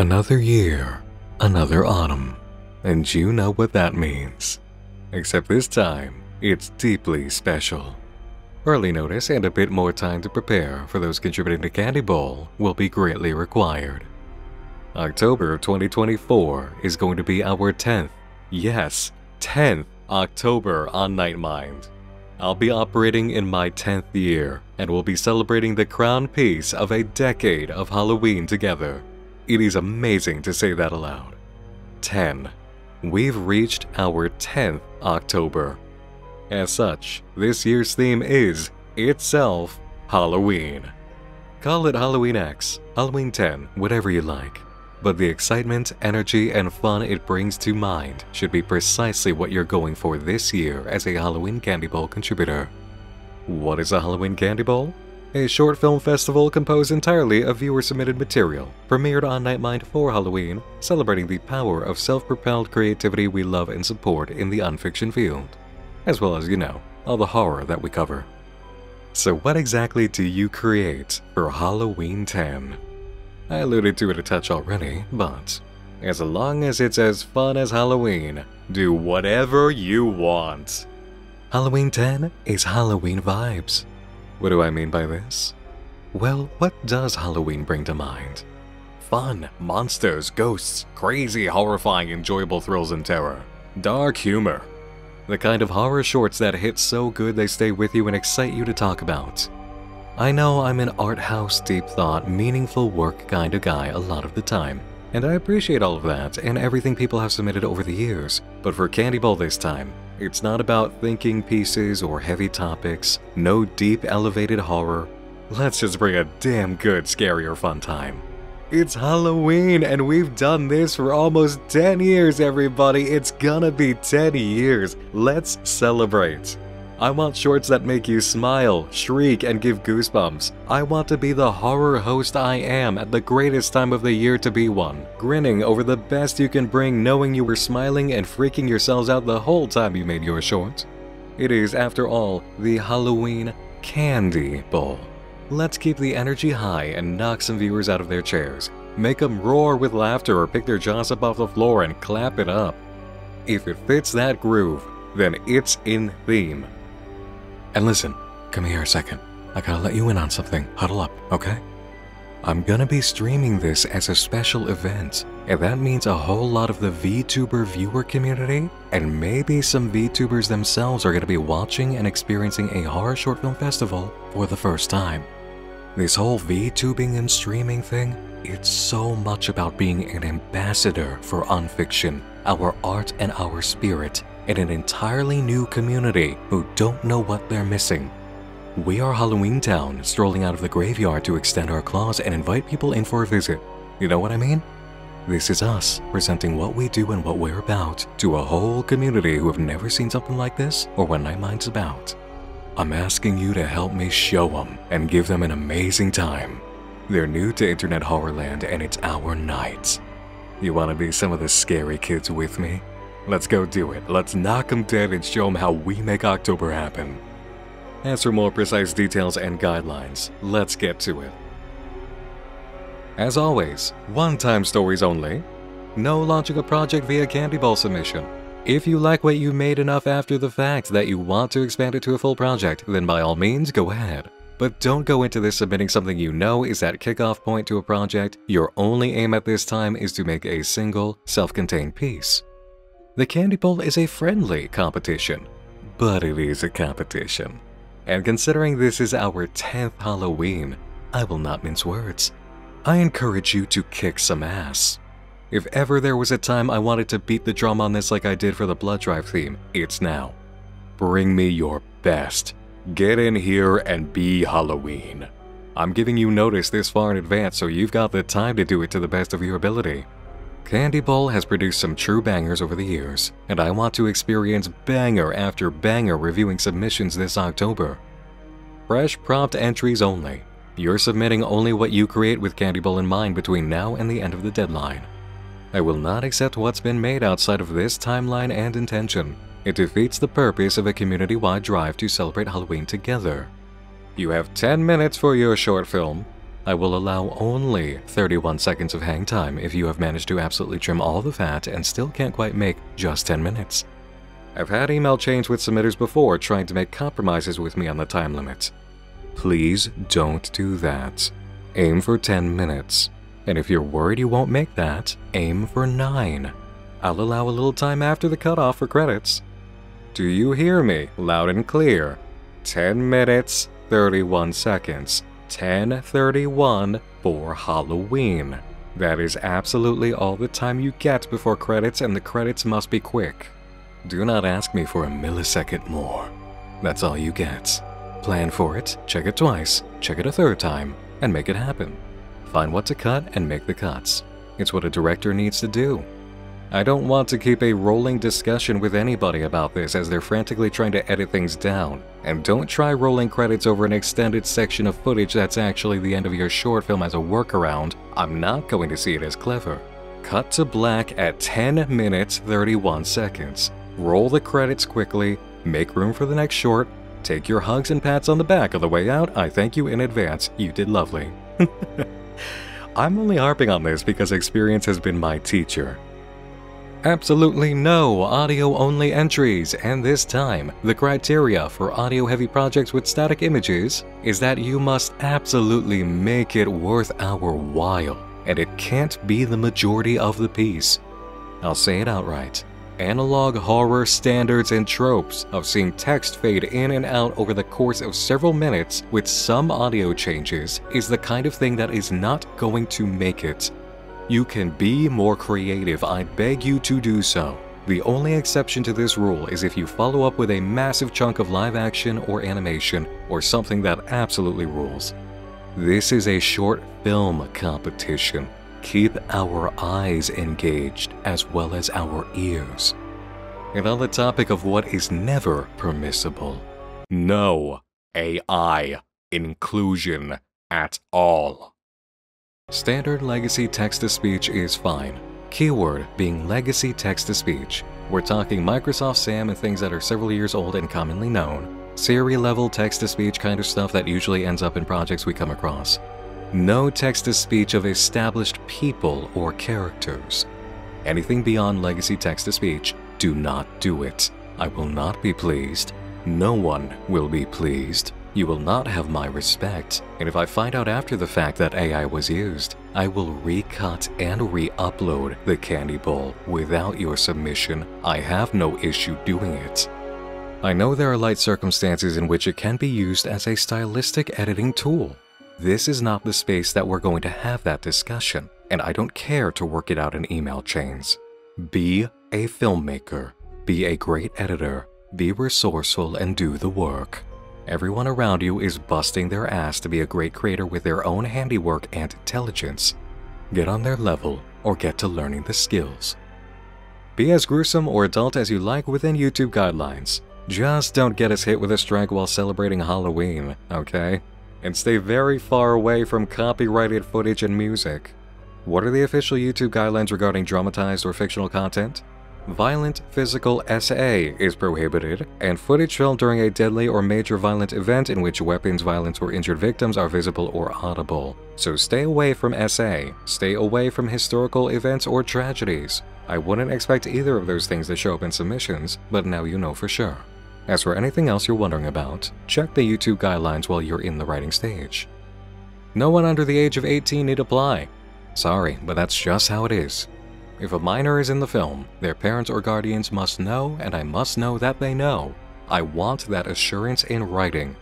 Another year, another autumn, and you know what that means. Except this time, it's deeply special. Early notice and a bit more time to prepare for those contributing to Candy Bowl will be greatly required. October of 2024 is going to be our 10th, yes, 10th October on Night Mind. I'll be operating in my 10th year and we'll be celebrating the crown piece of a decade of Halloween together. It is amazing to say that aloud. 10. We've reached our 10th October. As such, this year's theme is, itself, Halloween. Call it Halloween X, Halloween 10, whatever you like. But the excitement, energy, and fun it brings to mind should be precisely what you're going for this year as a Halloween Candy Bowl contributor. What is a Halloween Candy Bowl? A short film festival composed entirely of viewer-submitted material, premiered on Night Mind for Halloween, celebrating the power of self-propelled creativity we love and support in the unfiction field as well as, you know, all the horror that we cover. So what exactly do you create for Halloween 10? I alluded to it a touch already, but as long as it's as fun as Halloween, do whatever you want. Halloween 10 is Halloween vibes. What do I mean by this? Well, what does Halloween bring to mind? Fun, monsters, ghosts, crazy, horrifying, enjoyable thrills and terror, dark humor, the kind of horror shorts that hit so good they stay with you and excite you to talk about. I know I'm an art house, deep thought, meaningful work kind of guy a lot of the time, and I appreciate all of that and everything people have submitted over the years, but for Candy Bowl this time, it's not about thinking pieces or heavy topics, no deep elevated horror. Let's just bring a damn good, scary or fun time. It's Halloween, and we've done this for almost 10 years, everybody. It's gonna be 10 years. Let's celebrate. I want shorts that make you smile, shriek, and give goosebumps. I want to be the horror host I am at the greatest time of the year to be one, grinning over the best you can bring knowing you were smiling and freaking yourselves out the whole time you made your shorts. It is, after all, the Halloween Candy Bowl. Let's keep the energy high and knock some viewers out of their chairs. Make them roar with laughter or pick their jaws up off the floor and clap it up. If it fits that groove, then it's in theme. And listen, come here a second. I gotta let you in on something. Huddle up, okay? I'm gonna be streaming this as a special event, and that means a whole lot of the VTuber viewer community, and maybe some VTubers themselves are gonna be watching and experiencing a horror short film festival for the first time. This whole VTubing and streaming thing, it's so much about being an ambassador for unfiction, our art and our spirit, in an entirely new community who don't know what they're missing. We are Halloween Town, strolling out of the graveyard to extend our claws and invite people in for a visit. You know what I mean? This is us, presenting what we do and what we're about to a whole community who have never seen something like this or what Night Mind's about. I'm asking you to help me show them and give them an amazing time. They're new to Internet Horrorland and it's our night. You want to be some of the scary kids with me? Let's go do it. Let's knock them dead and show them how we make October happen. As for more precise details and guidelines, let's get to it. As always, one-time stories only. No launching a project via Candy Bowl submission. If you like what you made enough after the fact that you want to expand it to a full project, then by all means go ahead. But don't go into this submitting something you know is that kickoff point to a project. Your only aim at this time is to make a single, self-contained piece. The Candy Bowl is a friendly competition, but it is a competition. And considering this is our 10th Halloween, I will not mince words. I encourage you to kick some ass. If ever there was a time I wanted to beat the drum on this like I did for the blood drive theme, it's now. Bring me your best. Get in here and be Halloween. I'm giving you notice this far in advance so you've got the time to do it to the best of your ability. Candy Bowl has produced some true bangers over the years, and I want to experience banger after banger reviewing submissions this October. Fresh prompt entries only. You're submitting only what you create with Candy Bowl in mind between now and the end of the deadline. I will not accept what's been made outside of this timeline and intention. It defeats the purpose of a community-wide drive to celebrate Halloween together. You have 10 minutes for your short film. I will allow only 31 seconds of hang time if you have managed to absolutely trim all the fat and still can't quite make just 10 minutes. I've had email chains with submitters before trying to make compromises with me on the time limit. Please don't do that. Aim for 10 minutes. And if you're worried you won't make that, aim for 9. I'll allow a little time after the cutoff for credits. Do you hear me loud and clear? 10 minutes, 31 seconds. 10:31 for Halloween. That is absolutely all the time you get before credits and the credits must be quick. Do not ask me for a millisecond more. That's all you get. Plan for it, check it twice, check it a third time, and make it happen. Find what to cut and make the cuts. It's what a director needs to do. I don't want to keep a rolling discussion with anybody about this as they're frantically trying to edit things down. And don't try rolling credits over an extended section of footage that's actually the end of your short film as a workaround. I'm not going to see it as clever. Cut to black at 10 minutes 31 seconds. Roll the credits quickly, make room for the next short, take your hugs and pats on the back on the way out. I thank you in advance. You did lovely. I'm only harping on this because experience has been my teacher. Absolutely no audio-only entries, and this time, the criteria for audio-heavy projects with static images is that you must absolutely make it worth our while, and it can't be the majority of the piece. I'll say it outright. Analog horror standards and tropes of seeing text fade in and out over the course of several minutes with some audio changes is the kind of thing that is not going to make it you can be more creative, I beg you to do so. The only exception to this rule is if you follow up with a massive chunk of live action or animation or something that absolutely rules. This is a short film competition. Keep our eyes engaged as well as our ears. And on the topic of what is never permissible, no AI inclusion at all. Standard legacy text-to-speech is fine. Keyword being legacy text-to-speech. We're talking Microsoft SAM and things that are several years old and commonly known. Siri level text-to-speech kind of stuff that usually ends up in projects we come across. No text-to-speech of established people or characters. Anything beyond legacy text-to-speech, do not do it. I will not be pleased. No one will be pleased. You will not have my respect, and if I find out after the fact that AI was used, I will recut and re-upload the candy bowl without your submission. I have no issue doing it. I know there are light circumstances in which it can be used as a stylistic editing tool. This is not the space that we're going to have that discussion, and I don't care to work it out in email chains. Be a filmmaker, be a great editor, be resourceful and do the work. Everyone around you is busting their ass to be a great creator with their own handiwork and intelligence. Get on their level or get to learning the skills. Be as gruesome or adult as you like within YouTube guidelines. Just don't get us hit with a strike while celebrating Halloween, okay? And stay very far away from copyrighted footage and music. What are the official YouTube guidelines regarding dramatized or fictional content? Violent physical SA is prohibited, and footage filmed during a deadly or major violent event in which weapons, violence, or injured victims are visible or audible. So stay away from SA, stay away from historical events or tragedies. I wouldn't expect either of those things to show up in submissions, but now you know for sure. As for anything else you're wondering about, check the YouTube guidelines while you're in the writing stage. No one under the age of 18 need apply. Sorry, but that's just how it is. If a minor is in the film, their parents or guardians must know, and I must know that they know. I want that assurance in writing.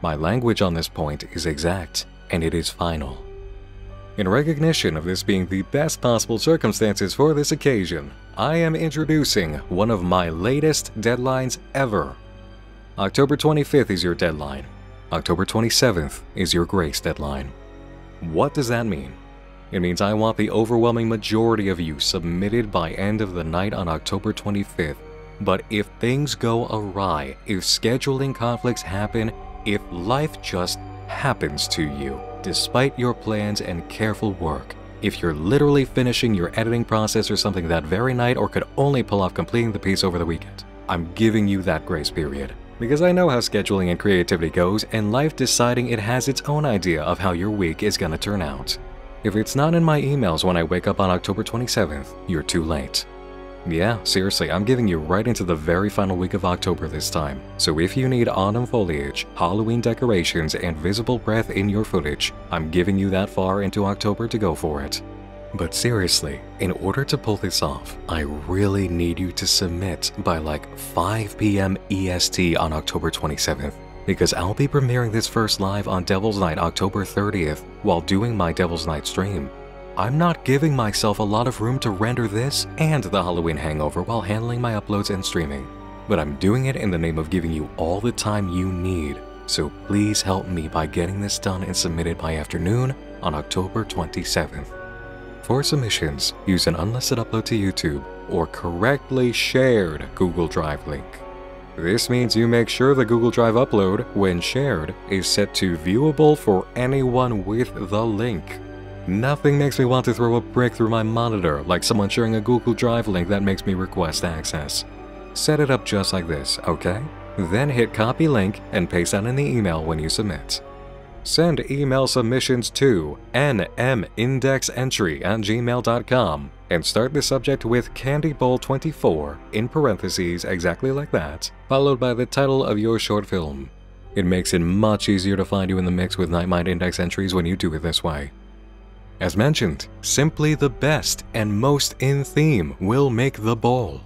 My language on this point is exact, and it is final. In recognition of this being the best possible circumstances for this occasion, I am introducing one of my latest deadlines ever. October 25th is your deadline. October 27th is your grace deadline. What does that mean? It means I want the overwhelming majority of you submitted by end of the night on October 25th. But if things go awry, if scheduling conflicts happen, if life just happens to you, despite your plans and careful work, if you're literally finishing your editing process or something that very night or could only pull off completing the piece over the weekend, I'm giving you that grace period. because I know how scheduling and creativity goes and life deciding it has its own idea of how your week is gonna turn out. If it's not in my emails when I wake up on October 27th, you're too late. Yeah, seriously, I'm giving you right into the very final week of October this time. So if you need autumn foliage, Halloween decorations, and visible breath in your footage, I'm giving you that far into October to go for it. But seriously, in order to pull this off, I really need you to submit by like 5 p.m. EST on October 27th, because I'll be premiering this first live on Devil's Night October 30th while doing my Devil's Night stream. I'm not giving myself a lot of room to render this and the Halloween hangover while handling my uploads and streaming, but I'm doing it in the name of giving you all the time you need, so please help me by getting this done and submitted by afternoon on October 27th. For submissions, use an unlisted upload to YouTube or correctly shared Google Drive link. This means you make sure the Google Drive upload, when shared, is set to viewable for anyone with the link. Nothing makes me want to throw a brick through my monitor like someone sharing a Google Drive link that makes me request access. Set it up just like this, okay? Then hit copy link and paste that in the email when you submit. Send email submissions to nmindexentry at gmail.com and start the subject with Candy Bowl 24 in parentheses exactly like that, followed by the title of your short film. It makes it much easier to find you in the mix with Night Mind Index entries when you do it this way. As mentioned, simply the best and most in theme will make the bowl.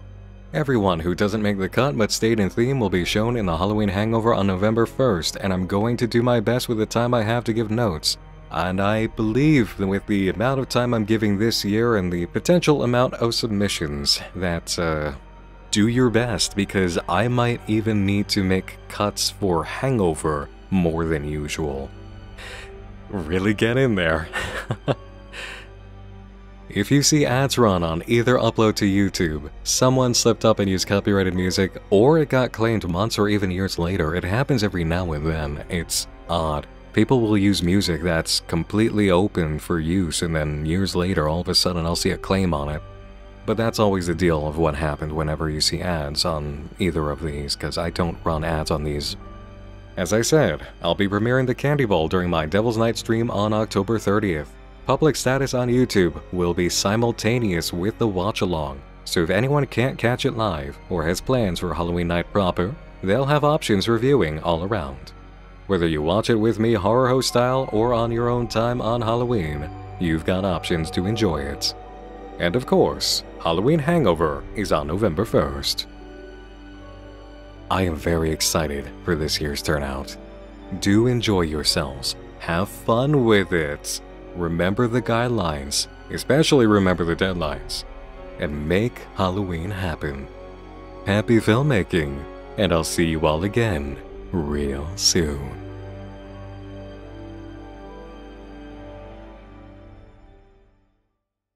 Everyone who doesn't make the cut but stayed in theme will be shown in the Halloween Hangover on November 1st, and I'm going to do my best with the time I have to give notes. And I believe that with the amount of time I'm giving this year and the potential amount of submissions, that, uh, do your best because I might even need to make cuts for Hangover more than usual. Really get in there. If you see ads run on either upload to YouTube, someone slipped up and used copyrighted music, or it got claimed months or even years later, it happens every now and then. It's odd. People will use music that's completely open for use and then years later all of a sudden I'll see a claim on it. But that's always the deal of what happened whenever you see ads on either of these, because I don't run ads on these. As I said, I'll be premiering the Candy Bowl during my Devil's Night stream on October 30th. Public status on YouTube will be simultaneous with the watch along, so if anyone can't catch it live or has plans for Halloween night proper, they'll have options for viewing all around. Whether you watch it with me horror host style or on your own time on Halloween, you've got options to enjoy it. And of course, Halloween Hangover is on November 1st. I am very excited for this year's turnout. Do enjoy yourselves. Have fun with it remember the guidelines, especially remember the deadlines, and make Halloween happen. Happy filmmaking, and I'll see you all again real soon.